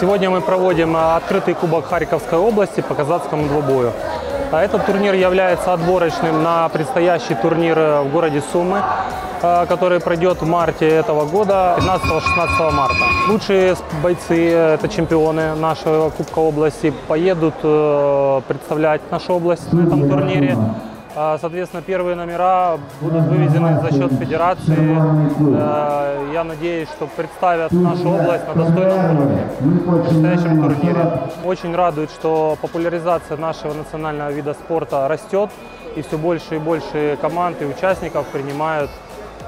Сегодня мы проводим а, открытый кубок Харьковской области по казацкому двубою. А Этот турнир является отборочным на предстоящий турнир э, в городе Сумы, э, который пройдет в марте этого года, 15-16 марта. Лучшие бойцы, э, это чемпионы нашего Кубка области, поедут представлять нашу область на этом турнире. А, Соответственно, первые номера будут вывезены за счет федерации. Э, Я надеюсь, что представят нашу область на достойном уровне в предстоящем турнире. Очень радует, что популяризация нашего национального вида спорта растет, и все больше и больше команд и участников принимают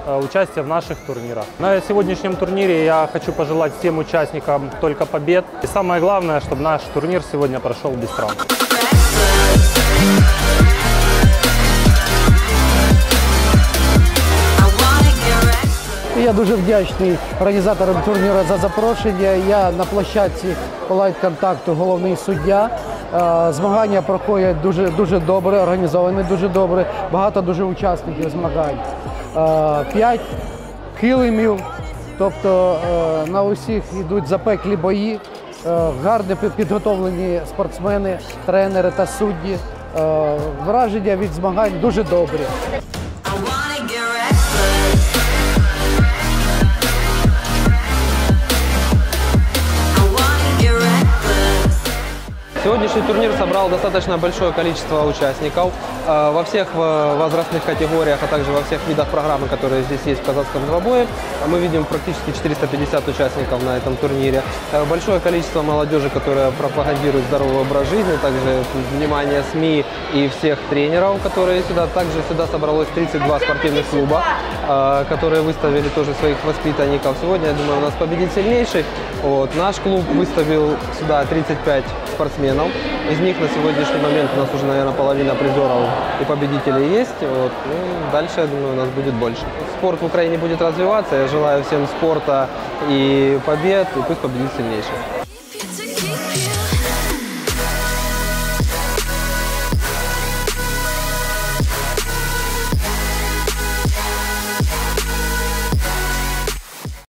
э, участие в наших турнирах. На сегодняшнем турнире я хочу пожелать всем участникам только побед. И самое главное, чтобы наш турнир сегодня прошел без травм. Я дуже вдячний організаторам турніру за запрошення. Я на площадці Полайт контакту головний суддя. Е, Змагання проходять дуже дуже добре, організовані дуже добре. Багато дуже учасників змагань. Е, П'ять килимів, тобто е, на усіх йдуть запеклі бої. Гарно підготовлені спортсмени, тренери та судді. Враження від змагань дуже добрі. Сегодняшний турнир собрал достаточно большое количество участников э, во всех э, возрастных категориях, а также во всех видах программы, которые здесь есть в казахском двобое. Мы видим практически 450 участников на этом турнире. Э, Большое количество молодежи, которая пропагандирует здоровый образ жизни, также внимание СМИ и всех тренеров, которые сюда. Также сюда собралось 32 спортивных клуба, которые выставили тоже своих воспитанников. Сегодня, я думаю, у нас победит сильнейший. Вот. Наш клуб выставил сюда 35 спортсменов. Из них на сегодняшний момент у нас уже, наверное, половина призеров и победителей есть. Вот. Ну, дальше, я думаю, у нас будет больше. Спорт в Украине будет развиваться. Я желаю всем спорта и побед, и пусть победит сильнейший.